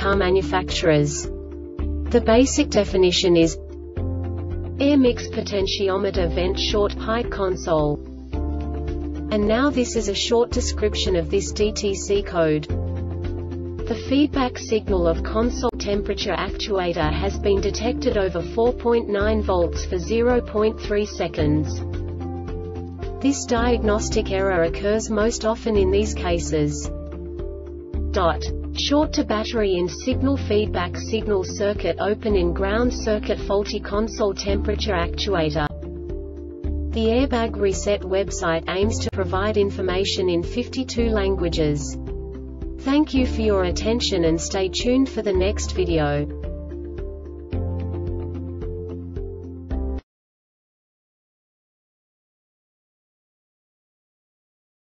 car manufacturers? The basic definition is Air mix potentiometer vent short pipe console. And now this is a short description of this DTC code. The feedback signal of console temperature actuator has been detected over 4.9 volts for 0.3 seconds. This diagnostic error occurs most often in these cases. Dot. Short to battery in signal feedback signal circuit open in ground circuit faulty console temperature actuator. The Airbag Reset website aims to provide information in 52 languages. Thank you for your attention and stay tuned for the next video.